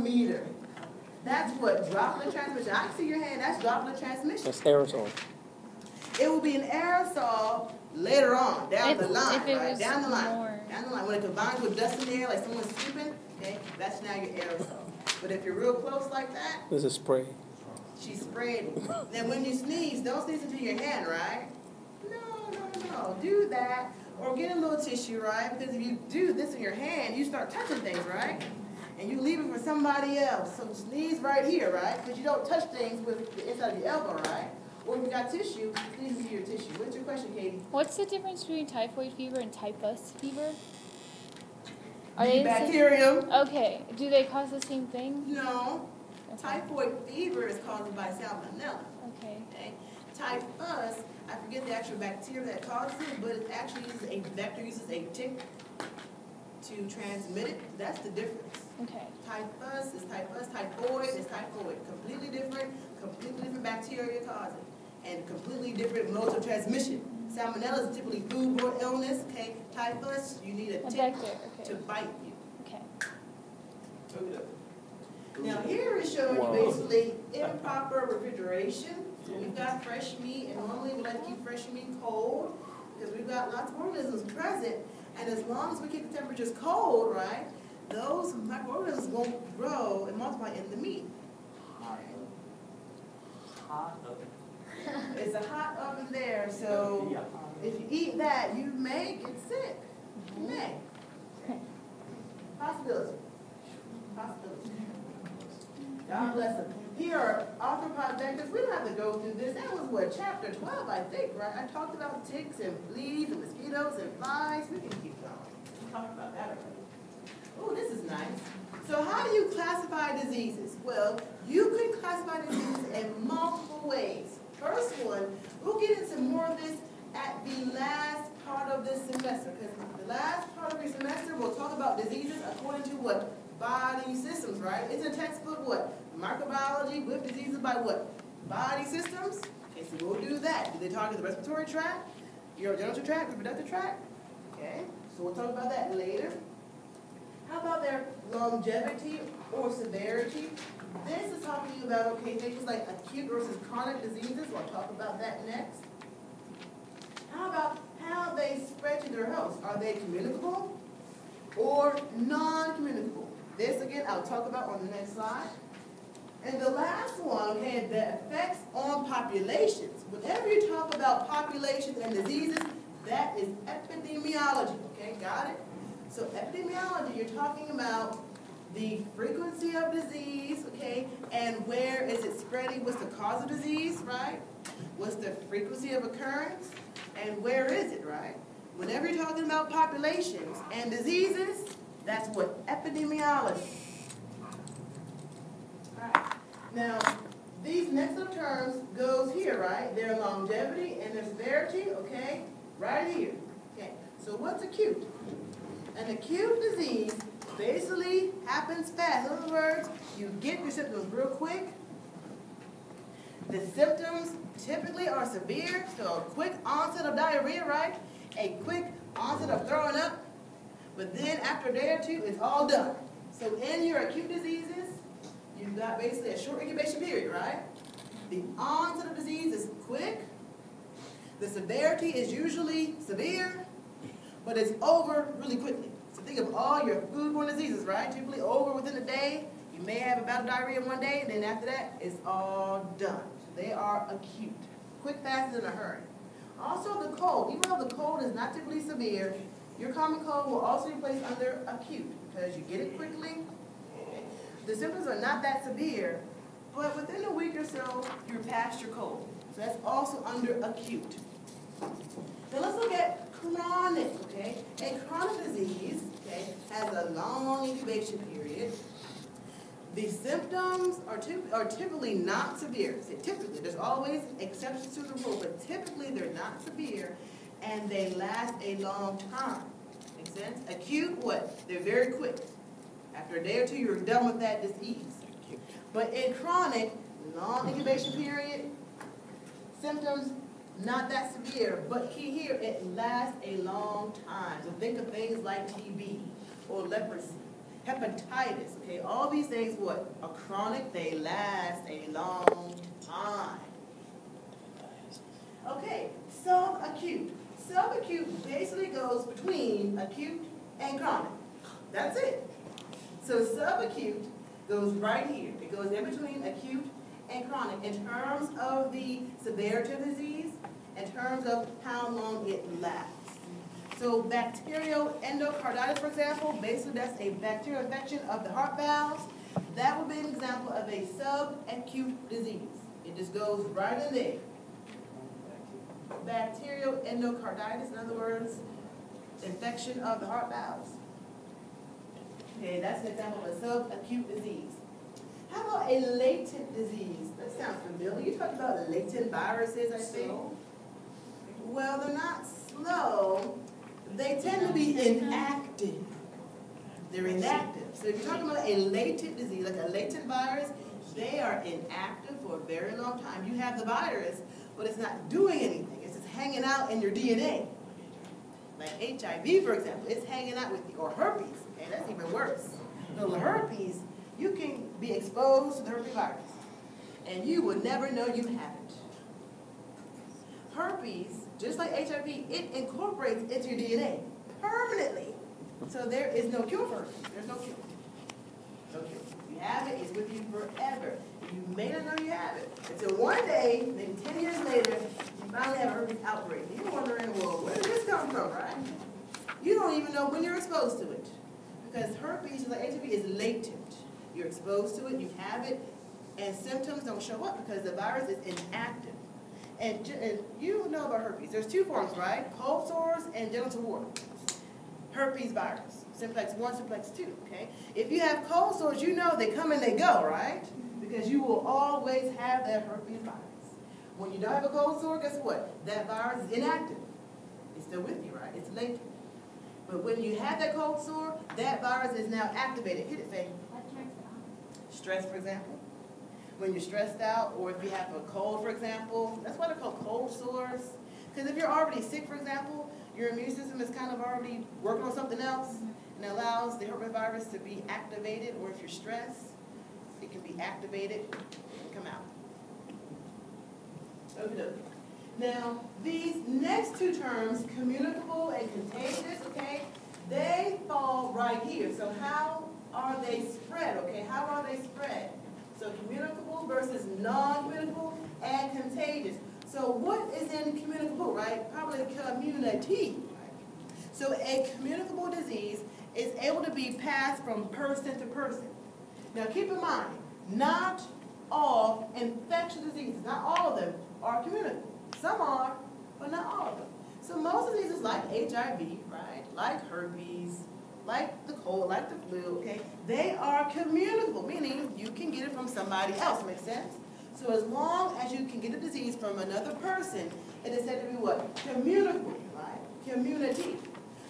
meter. That's what droplet transmission. I see your hand. That's droplet transmission. That's aerosol. It will be an aerosol later on, down If- the line, if it right? was Down the line. more- Down the line. When it combines with dust in the air, like someone's sleeping, okay, that's now your aerosol. But if you're real close like that, This a spray. she's spraying. then when you sneeze, don't sneeze into your hand, right? No, no, no. Do that. Or get a little tissue, right? Because if you do this in your hand, you start touching things, right? And you leave it for somebody else. So sneeze right here, right? Because you don't touch things with the inside of your elbow, right? Or if you got tissue, sneeze into your tissue. What's your question, Katie? What's the difference between typhoid fever and typhus fever? Are The they the bacterium? Okay. Do they cause the same thing? No. Okay. Typhoid fever is caused by salmonella. Okay. Okay. Typhus, I forget the actual bacteria that causes it, but it actually uses a vector uses a tick to transmit it. That's the difference. Okay. Typhus is typhus, typhoid is typhoid. Completely different, completely different bacteria cause it, and completely different modes of transmission. Salmonella is typically foodborne illness. Okay. Typhus, you need a A tick vector. to bite you. Okay. Now here is showing you basically improper refrigeration. So we've got fresh meat, and normally we like to keep fresh meat cold because we've got lots of organisms present. And as long as we keep the temperatures cold, right, those microorganisms won't grow and multiply in the meat. Hot. oven. It's a hot oven there, so if you eat that, you may get sick. You may. Possibility. Possibility. God bless them. Here are arthropod vectors. We don't have to go through this. That was what, chapter 12, I think, right? I talked about ticks and fleas and mosquitoes and flies. We can keep going. We talked about that already. Oh, this is nice. So how do you classify diseases? Well, you can classify diseases in multiple ways. First one, we'll get into more of this at the last part of this semester, because the last part of your semester, we'll talk about diseases according to what? Body systems, right? It's a textbook, what? Microbiology with diseases by what? Body systems? Okay, so we'll do that. Do they target the respiratory tract, urogenital tract, reproductive tract? Okay, so we'll talk about that later. How about their longevity or severity? This is talking about, okay, things like acute versus chronic diseases. We'll talk about that next. How about how they spread to their host? Are they communicable or non-communicable? This again, I'll talk about on the next slide. And the last one, okay, the effects on populations. Whenever you talk about populations and diseases, that is epidemiology, okay, got it? So epidemiology, you're talking about the frequency of disease, okay, and where is it spreading, what's the cause of disease, right? What's the frequency of occurrence, and where is it, right? Whenever you're talking about populations and diseases, that's what epidemiology. Now, these next little terms goes here, right? Their longevity and their severity, okay? Right here. Okay, so what's acute? An acute disease basically happens fast. In other words, you get your symptoms real quick. The symptoms typically are severe, so a quick onset of diarrhea, right? A quick onset of throwing up, but then after a day or two, it's all done. So in your acute diseases, you've got basically a short incubation period, right? The onset of disease is quick. The severity is usually severe, but it's over really quickly. So think of all your foodborne diseases, right? Typically over within a day. You may have a diarrhea one day, and then after that, it's all done. So they are acute. Quick, fast, and in a hurry. Also the cold. Even though the cold is not typically severe, your common cold will also be placed under acute because you get it quickly. The symptoms are not that severe, but within a week or so, you're past your cold. So that's also under acute. Now let's look at chronic, okay? A chronic disease, okay, has a long incubation period. The symptoms are, typ- are typically not severe. Say typically, there's always exceptions to the rule, but typically they're not severe and they last a long time. Make sense? Acute, what? They're very quick. After a day or two, you're done with that disease. But in chronic, long incubation period, symptoms not that severe, but here, it lasts a long time. So think of things like TB or leprosy. hepatitis, okay? All these things, what, are chronic, they last a long time. Okay, subacute. Subacute basically goes between acute and chronic. That's it. So subacute goes right here. It goes in between acute and chronic in terms of the severity of disease, in terms of how long it lasts. So bacterial endocarditis, for example, basically that's a bacterial infection of the heart valves. That would be an example of a subacute disease. It just goes right in there. Bacterial endocarditis, in other words, infection of the heart valves. Okay, that's an example of a subacute disease. How about a latent disease? That sounds familiar. You talked about latent viruses, I think. Well, they're not slow. They tend to be inactive. They're inactive. So if you're talking about a latent disease, like a latent virus, they are inactive for a very long time. You have the virus, but it's not doing anything. It's just hanging out in your DNA. Like HIV, for example, it's hanging out with you, or herpes. Okay, that's even worse. So herpes, you can be exposed to the herpes virus, and you will never know you have it. Herpes, just like HIV, it incorporates into your DNA permanently. So there is no cure for herpes. There's no cure. No cure. You have it, it's with you forever. You may not know you have it. Until one day, maybe 10 years later, finally have herpes outbreak. You're wondering, well, where did this come from, right? You don't even know when you're exposed to it. Because herpes, like HIV, is latent. You're exposed to it, you have it, and symptoms don't show up because the virus is inactive. And, and you know about herpes. There's two forms, right? Cold sores and genital warts. Herpes virus, simplex 1, simplex 2, okay? If you have cold sores, you know they come and they go, right? Because you will always have that herpes virus. When you don't have a cold sore, guess what? That virus is inactive. It's still with you, right? It's latent. But when you have that cold sore, that virus is now activated. Hit it, Faye. Stress, for example. When you're stressed out, or if you have a cold, for example, that's why they're called cold sores. Because if you're already sick, for example, your immune system is kind of already working on something else, and allows the herpes virus to be activated, or if you're stressed, it can be activated and come out. Now, these next two terms, communicable and contagious, okay, they fall right here. So how are they spread, okay? How are they spread? So communicable versus non-communicable and contagious. So what is in communicable, right? Probably community. So a communicable disease is able to be passed from person to person. Now keep in mind, not all infectious diseases, not all of them, are communicable. Some are, but not all of them. So most diseases like HIV, right, like herpes, like the cold, like the flu, okay, they are communicable, meaning you can get it from somebody else, make sense? So as long as you can get a disease from another person, it is said to be what? Communicable, right? Community.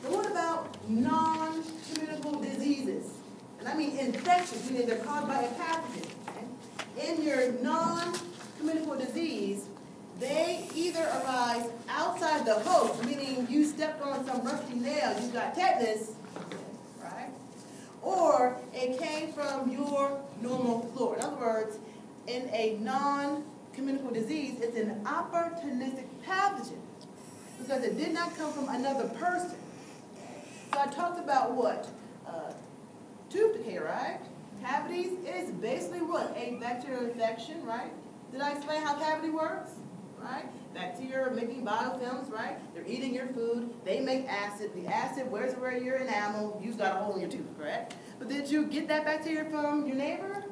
But what about non-communicable diseases? And I mean infectious, meaning they're caused by a pathogen. In your non-communicable disease, they either arise outside the host, meaning you stepped on some rusty nail, you got tetanus, right? Or it came from your normal flora. In other words, in a non-communicable disease, it's an opportunistic pathogen because it did not come from another person. So I talked about what? Uh, tooth decay, right? Cavities is basically what? A bacterial infection, right? Did I explain how cavity works? right? Bacteria are making biofilms, right? They're eating your food. They make acid. The acid wears away your enamel. You've got a hole in your tooth, correct? But did you get that bacteria from your neighbor?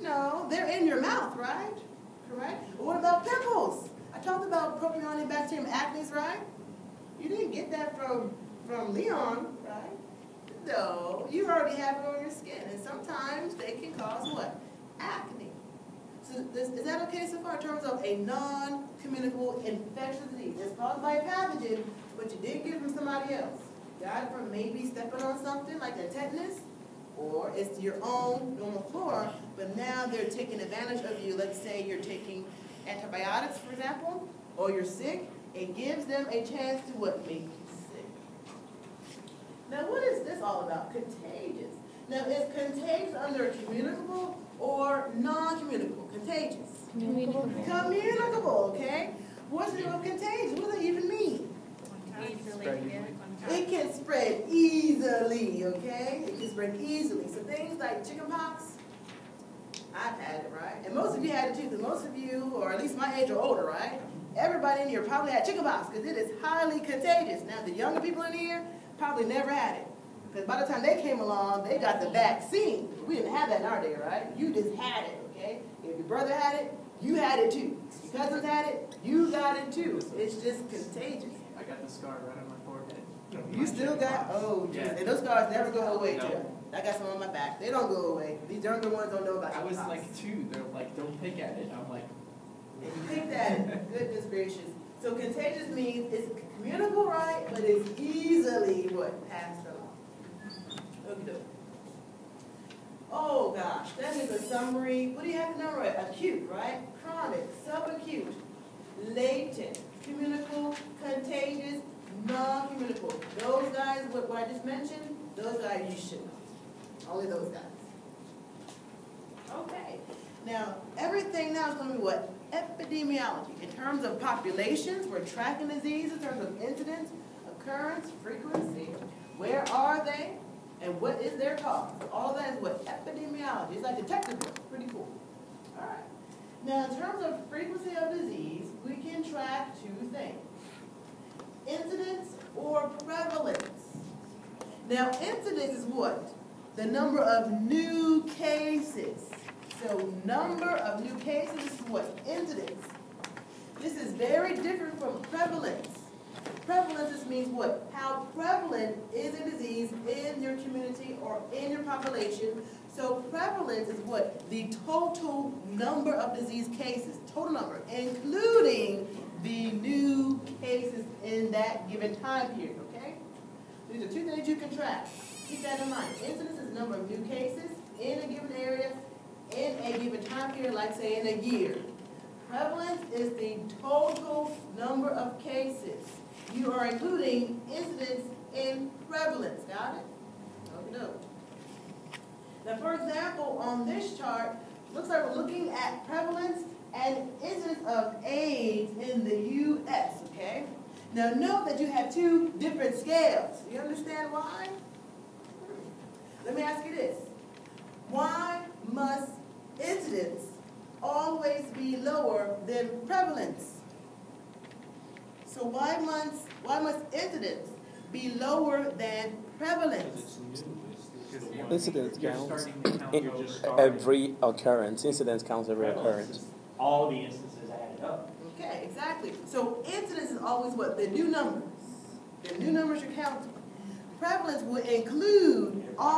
No, they're in your mouth, right? Correct? what about pimples? I talked about Propionibacterium acnes, right? You didn't get that from, from Leon, right? No, you already have it on your skin. And sometimes they can cause what? Acne. So this, is that okay so far in terms of a non-communicable infectious disease? It's caused by a pathogen, but you did get it from somebody else. Got it from maybe stepping on something like a tetanus, or it's your own normal flora, but now they're taking advantage of you. Let's say you're taking antibiotics, for example, or you're sick. It gives them a chance to what? Sick. Now, what is this all about? Contagious. Now, is contagious under communicable or non-communicable? Contagious. Communicable. Communicable, okay? What's the deal with contagious? What does that even mean? Easily. It can spread easily, okay? It can spread easily. So things like chickenpox, I've had it, right? And most of you had it too, because most of you, or at least my age or older, right? Everybody in here probably had chickenpox, because it is highly contagious. Now, the younger people in here probably never had it. Because by the time they came along, they got the vaccine. We didn't have that in our day, right? You just had it, okay? If your brother had it, you had it too. Your cousins had it, you got it too. It's just contagious. I got the scar right on my forehead. You still got, oh, geez, Yeah. and those scars never go away, No. too. I got some on my back. They don't go away. These younger ones don't know about I was chickenpox. like two. They're like, don't pick at it. I'm like, If you goodness gracious. So contagious means it's communicable, right? But it's easily what passed along. Okay. Oh gosh, that is a summary. What do you have to know? Right? Acute, right? Chronic, subacute, latent, communicable, contagious, non-communicable. Those guys, what, what I just mentioned, those guys you should know. Only those guys. Okay. Now, everything now is going to be what? Epidemiology. In terms of populations, we're tracking disease in terms of incidence, occurrence, frequency. Where are they? And what is their cause? All that is what? Epidemiology. It's like detective work. Pretty cool. All right. Now, in terms of frequency of disease, we can track two things. Incidence or prevalence. Now, incidence is what? The number of new cases. So number of new cases this is what? Incidence. This is very different from prevalence. Prevalence just means what? How prevalent is a disease in your community or in your population. So prevalence is what? The total number of disease cases, total number, including the new cases in that given time period, okay? These are two things you can track. Keep that in mind. Incidence is the number of new cases in a given area in a given time period, like say in a year. Prevalence is the total number of cases. You are including incidence in prevalence. Got it? Oh, okay, Now, for example, on this chart, looks like we're looking at prevalence and incidence of AIDS in the U.S., okay? Now, note that you have two different scales. You understand why? Let me ask you this. Why must incidence always be lower than prevalence? So why must, why must incidence be lower than prevalence? Incidence counts. count Every occurrence, incidence counts every occurrence. all the instances added up. Okay, exactly. So incidence is always what? The new numbers. The new numbers you're counting. Prevalence will include all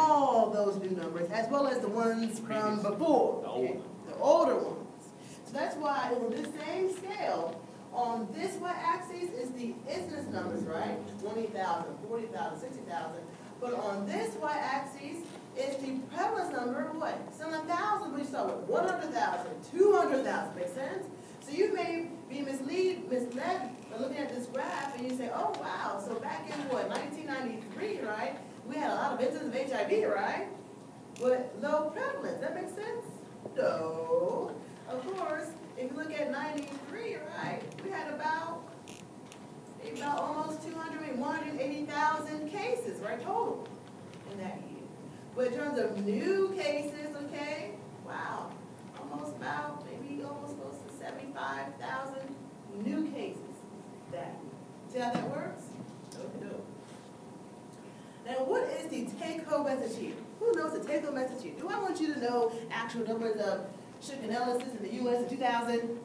those new numbers as well as the ones from before. The okay? The older ones. So that's why on this same scale, on this y-axis is the incidence numbers, right? 20,000, 40,000, 60,000. But on this y-axis is the prevalence number, what? 7,000, we saw what? 100,000, 200,000, make sense? So you may be mislead, misled by looking at this graph and you say, oh wow, so back in what, 1993, right? We had a lot of incidents of HIV, right? But low prevalence, that makes sense? No. Of course, if you look at 93, right, we had about, about almost 200, maybe 180,000 cases, right, total in that year. But in terms of new cases, okay, wow, almost about, maybe almost close to 75,000 new cases that year. See how that works? Okay. Now, what is the take-home message here? Who knows the take-home message here? Do I want you to know actual numbers of trichinellosis in the U.S. in 2000?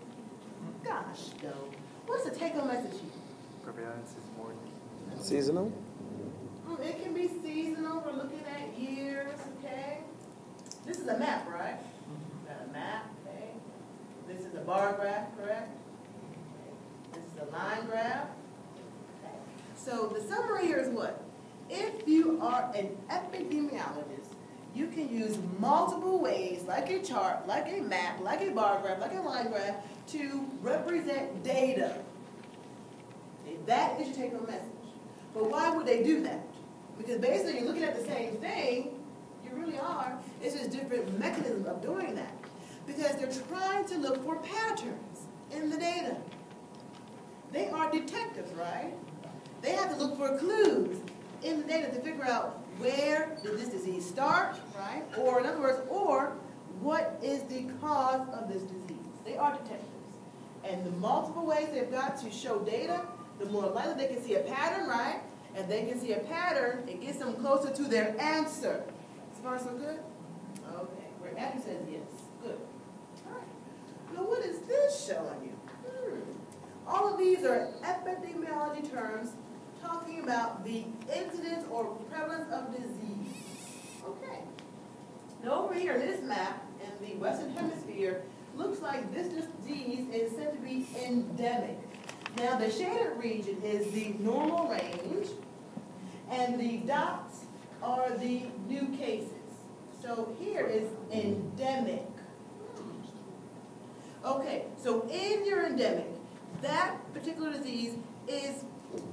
Gosh, no. What's the take-home message here? Prevalence is more. Seasonal? Mm, It can be seasonal, we're looking at years, okay? This is a map, right? Got a map, okay? This is a bar graph, correct? Okay. This is a line graph. Okay. So the summary here is what? If you are an epidemiologist, you can use multiple ways, like a chart, like a map, like a bar graph, like a line graph, to represent data. Okay, That is your take-home message. But why would they do that? Because basically, you're looking at the same thing, You really are. It's just different mechanisms of doing that. Because they're trying to look for patterns in the data. They are detectives, right? They have to look for clues in the data to figure out where did this disease start, right? Or in other words, or what is the cause of this disease? They are detectives. And the multiple ways they've got to show data, the more likely they can see a pattern, right? And they can see a pattern, it gets them closer to their answer. So far, so good? Okay, where Abby says yes. Good. All right. Now, what is this showing you? Hmm. All of these are epidemiology terms talking about the incidence or prevalence of disease. Okay. Now, over here this map, in the Western Hemisphere, looks like this disease is said to be endemic. Now, the shaded region is the normal range, and the dots are the new cases. So here is endemic. Okay, so in your endemic, that particular disease is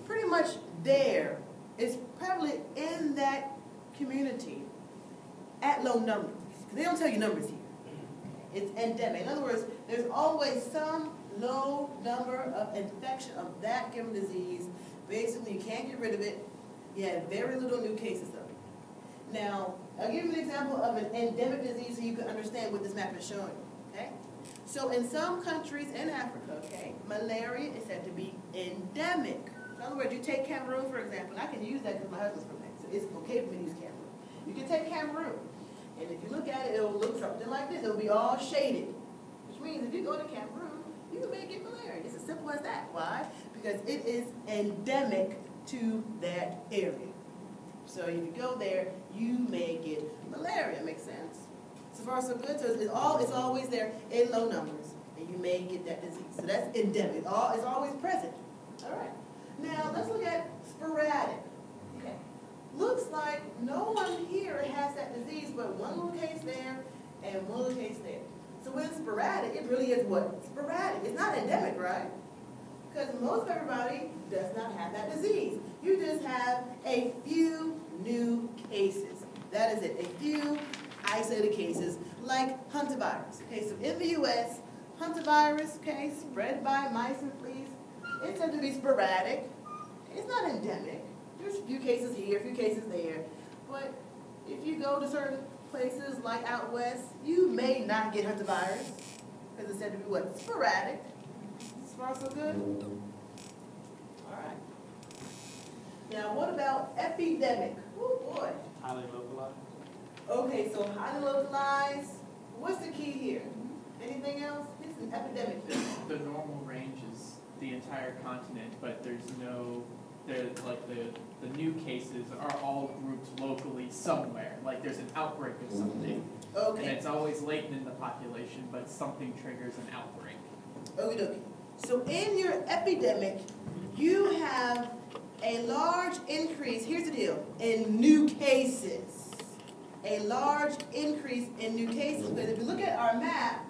pretty much there. It's prevalent in that community at low numbers. Because They don't tell you numbers here. It's endemic. In other words, there's always some low number of infection of that given disease. Basically, you can't get rid of it. You have very little new cases of it. Now, I'll give you an example of an endemic disease so you can understand what this map is showing. Okay? So in some countries in Africa, okay, malaria is said to be endemic. In other words, you take Cameroon, for example, I can use that because my husband's from there, so it's okay for me to use Cameroon. You can take Cameroon, and if you look at it, it'll look something like this. It'll be all shaded, which means if you go to Cameroon, you may get malaria. It's as simple as that. Why? Because it is endemic to that area. So if you go there, you may get malaria. Makes sense? So far, so good. So it's, all, it's always there in low numbers, and you may get that disease. So that's endemic. All, it's always present. All right. Now, let's look at sporadic. Okay. Looks like no one here has that disease, but one little case there and one little case there. So when sporadic, it really is what? Sporadic. It's not endemic, right? Because most everybody does not have that disease. You just have a few new cases. That is it. A few isolated cases like hantavirus. Okay, so in the U.S., hantavirus, okay, spread by mice and fleas, it's said to be sporadic. It's not endemic. There's a few cases here, a few cases there. But if you go to certain places like out west, you may not get hantavirus because it's said to be what? Sporadic. So far, so good? All right. Now, what about epidemic? Oh, boy. Highly localized. Okay, so highly localized. What's the key here? Anything else? It's an epidemic. The normal range is the entire continent, but there's no, there, like the, the new cases are all grouped locally somewhere. Like there's an outbreak of mm-hmm. something. Okay. And it's always latent in the population, but something triggers an outbreak. Okie dokie. So in your epidemic, you have a large increase, here's the deal, in new cases. A large increase in new cases. Because if you look at our map,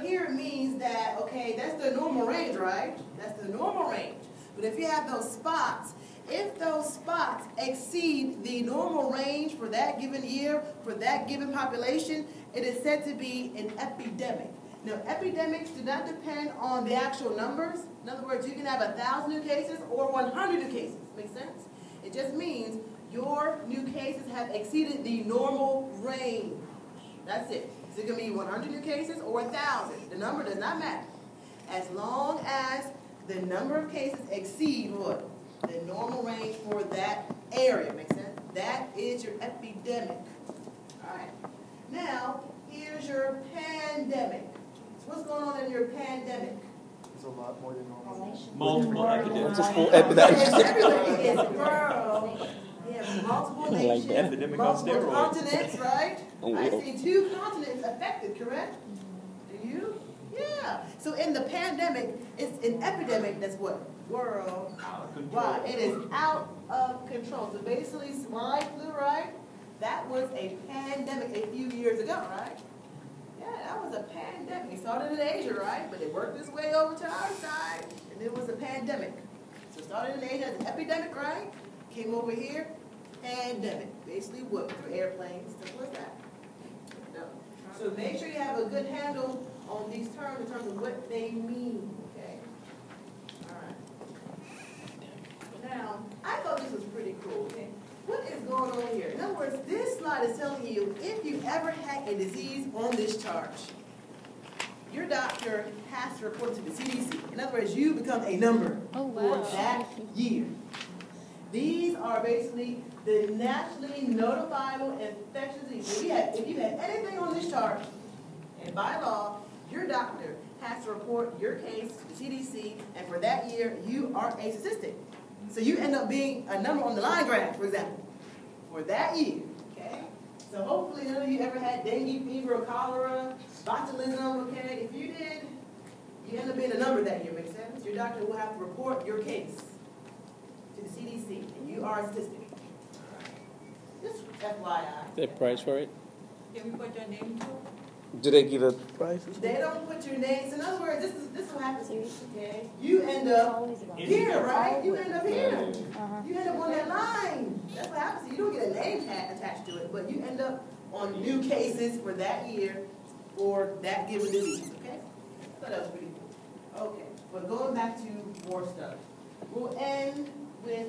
here means that, okay, that's the normal range, right? That's the normal range. But if you have those spots, if those spots exceed the normal range for that given year, for that given population, it is said to be an epidemic. Now, epidemics do not depend on the actual numbers. In other words, you can have a thousand new cases or 100 new cases. Make sense? It just means your new cases have exceeded the normal range. That's it. Is it going to be 100 new cases or 1,000? The number does not matter. As long as the number of cases exceed what? The normal range for that area. Make sense? That is your epidemic. All right. Now, here's your pandemic. So what's going on in your pandemic? It's a lot more than normal. Multiple epidemics. Multiple epidemics. It's everywhere. It's world. We have multiple I like nations, that. Epidemic on multiple steroids. continents, right? Oh, I see two continents affected, correct? Do you? Yeah. So in the pandemic, it's an epidemic that's what? World Out wide. It is out of control. So basically, swine flu, right? That was a pandemic a few years ago, right? Yeah, that was a pandemic. It started in Asia, right? But it worked its way over to our side, and it was a pandemic. So it started in Asia as an epidemic, right? Came over here, Pandemic, basically what, through airplanes, simple as that. No. So make sure you have a good handle on these terms in terms of what they mean, okay? Alright. Now, I thought this was pretty cool, okay? What is going on here? In other words, this slide is telling you if you ever had a disease on this chart, your doctor has to report to the CDC. In other words, you become a number Oh, for that year. These are basically the nationally notifiable infectious diseases. If you had, anything on this chart, and by law, your doctor has to report your case to the CDC, and for that year, you are a statistic. So you end up being a number on the line graph, for example, for that year, okay? So hopefully none of you ever had dengue fever or cholera, botulism, okay? If you did, you end up being a number that year, makes sense? Your doctor will have to report your case to the CDC, and you are a statistic. Just FYI. The price for it? Can we put your name too? Do they give a price? They don't put your names, in other words, this is, this is what happens, Seriously? okay? You end up here, right? You end up here. Uh-huh. You end up on that line. That's what happens. You don't get a name tag attached to it, but you end up on new cases for that year for that given disease, okay? So that was pretty cool. Okay, but going back to more stuff. We'll end with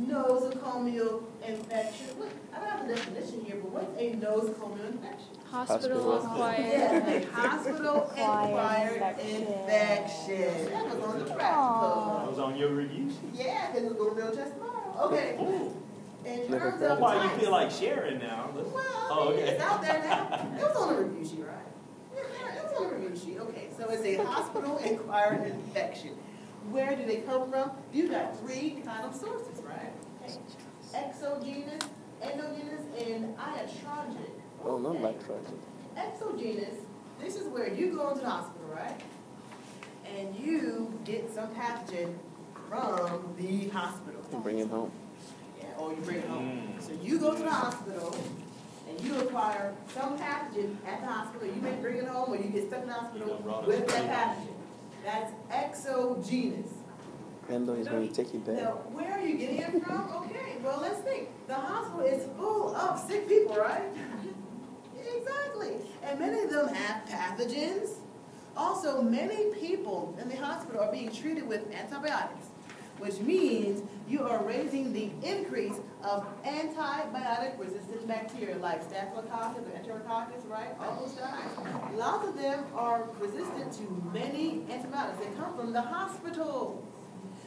nosocomial infection. What, I don't have a definition here, but what's a nosocomial infection? Hospital Hospital. acquired. Yeah, a hospital Acquired acquired infection. infection. That was on the track. I was on your review sheet. Yeah, because it's gonna be on test tomorrow. Oh. Okay. Ooh, In terms of why you feel like sharing now? Let's- Well, Oh, okay. it's out there now. It was on the review sheet, right? Yeah, it was on the review sheet. Okay, so it's a hospital acquired infection. Where do they come from? You got three kind of sources, right? Exogenous, endogenous, and iatrogenic. Oh, not Okay. like Trojan. Exogenous, this is where you go into the hospital, right? And you get some pathogen from the hospital. And bring it home. Yeah, or you bring it home. Mm. So you go to the hospital and you acquire some pathogen at the hospital. You may bring it home or you get stuck in the hospital You done brought with that pathogen. That's exogenous. Endo is going to take Now, back. where are you getting it from? Okay, well, let's think. The hospital is full of sick people, right? Exactly. And many of them have pathogens. Also, many people in the hospital are being treated with antibiotics, which means you are raising the increase of antibiotic resistant bacteria like staphylococcus or enterococcus, right? All those guys. Lots of them are resistant to many antibiotics They come from the hospital.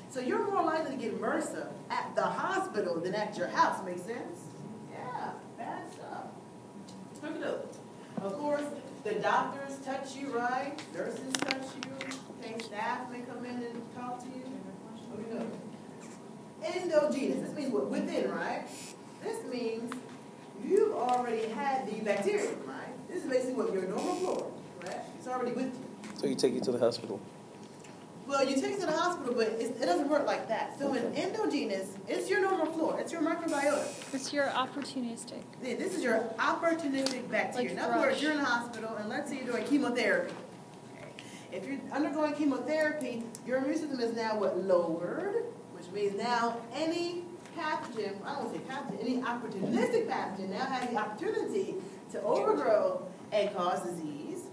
So you're more likely to get MRSA at the hospital than at your house, makes sense? Yeah, bad stuff. Up. Of course, the doctors touch you, right? Nurses touch you. Okay, staff may come in and talk to you. Look it up. Endogenous, this means what, within, right? This means you've already had the bacteria, right? This is basically what your normal flora, right? It's already with you. So you take it to the hospital. Well, you take it to the hospital, but it, it doesn't work like that. So in Okay. endogenous, it's your normal flora, it's your microbiota. It's your opportunistic. Yeah, This is your opportunistic bacteria. Like In other words, you're in the hospital, and let's say you're doing chemotherapy. If you're undergoing chemotherapy, your immune system is now what lowered, which means now any pathogen, I don't want to say pathogen, any opportunistic pathogen now has the opportunity to overgrow and cause disease.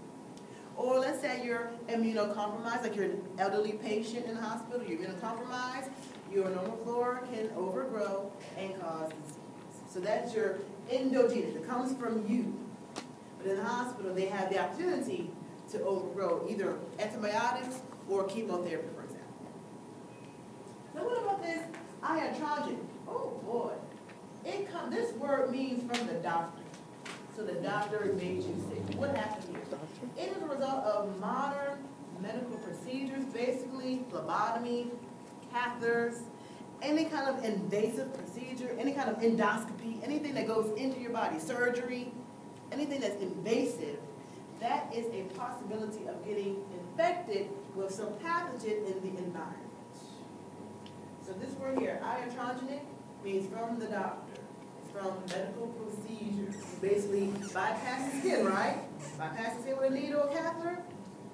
Or let's say you're immunocompromised, like you're an elderly patient in the hospital, you're immunocompromised, your normal flora can overgrow and cause disease. So that's your endogenous, it comes from you. But in the hospital, they have the opportunity to overgrow either antibiotics or chemotherapy, for example. Now what about this iatrogenic? Oh boy. It come, this word means from the doctor. So the doctor made you sick. What happened here? It is a result of modern medical procedures, basically phlebotomy, catheters, any kind of invasive procedure, any kind of endoscopy, anything that goes into your body, surgery, anything that's invasive, that is a possibility of getting infected with some pathogen in the environment. So this word here, iatrogenic, means from the doctor. It's from medical procedures. You basically bypass the skin, right? Bypass the skin with a needle or catheter,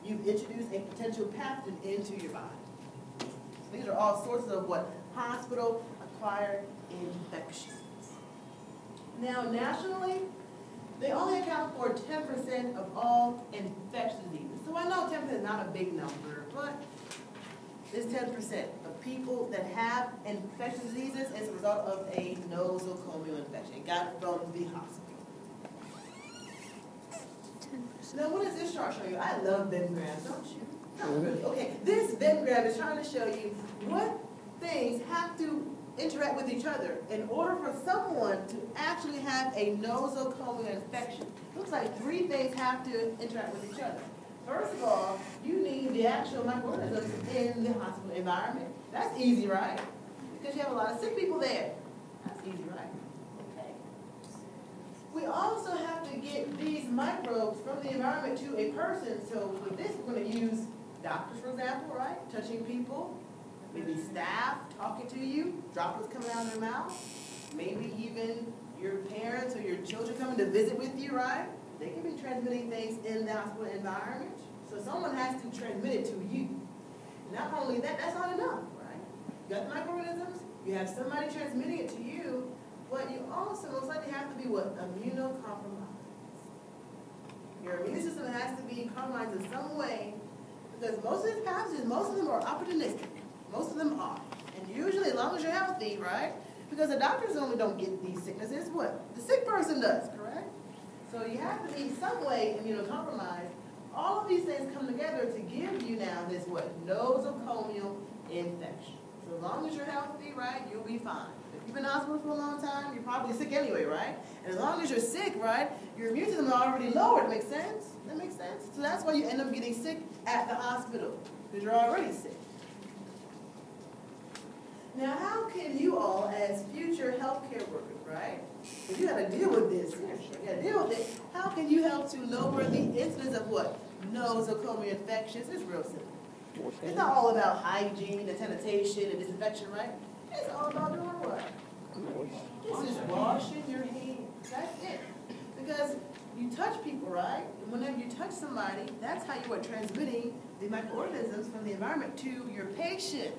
you've introduced a potential pathogen into your body. These are all sources of what? Hospital acquired infections. Now, nationally, they only account for ten percent of all infectious diseases. So I know ten percent is not a big number, but ten percent of people that have infectious diseases as a result of a nosocomial infection. Got from the hospital. Now, what does this chart show you? I love Venn graphs, don't you? Not really. Okay, this Venn graph is trying to show you what things have to interact with each other in order for someone to actually have a nosocomial infection. Looks like three things have to interact with each other. First of all, you need the actual microorganisms in the hospital environment. That's easy, right? Because you have a lot of sick people there. That's easy, right? Okay. We also have to get these microbes from the environment to a person. So with this, we're going to use doctors, for example, right? Touching people, maybe staff talking to you, droplets coming out of their mouth, maybe even your parents or your children coming to visit with you, right? They can be transmitting things in the hospital environment. So someone has to transmit it to you. Not only that, that's not enough, right? You got the microorganisms, you have somebody transmitting it to you, but you also most likely have to be what? Immunocompromised. Your immune system has to be compromised in some way, because most of these pathogens, most of them are opportunistic. Most of them are. And usually, as long as you're healthy, right? Because the doctors only don't get these sicknesses, what? The sick person does, correct? So you have to be some way immunocompromised. All of these things come together to give you now this what? Nosocomial infection. So as long as you're healthy, right, you'll be fine. If you've been hospital for a long time, you're probably sick anyway, right? And as long as you're sick, right, your immune system is already lowered. Makes sense? That makes sense? So that's why you end up getting sick at the hospital, because you're already sick. Now, how can you all, as future healthcare workers, right? You gotta deal with this, you gotta deal with it, how can you help to lower the incidence of what? Nosocomial infections, it's real simple. It's not all about hygiene and sanitation and disinfection, right? It's all about doing what? This is washing your hands, that's it. Because you touch people, right? And whenever you touch somebody, that's how you are transmitting the microorganisms from the environment to your patient.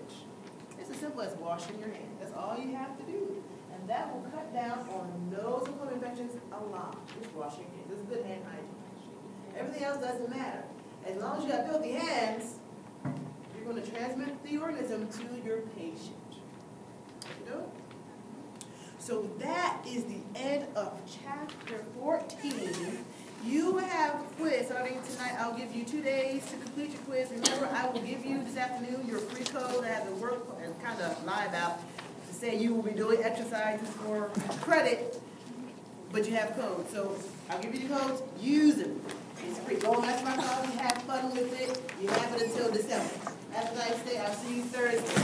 As simple as washing your hands. That's all you have to do. And that will cut down on nosocomial infections a lot. Just washing your hands. This is good hand hygiene. Everything else doesn't matter. As long as you have filthy hands, you're going to transmit the organism to your patient. You know? So that is the end of chapter 14. You have a quiz starting tonight. I'll give you two days to complete your quiz. Remember, I will give you this afternoon your free code I have to work and kind of lie about to say you will be doing exercises for credit, but you have codes. So I'll give you the codes. Use them. It's free. Go on that's my call. You have fun with it. You have it until December. That's a nice day. I'll see you Thursday.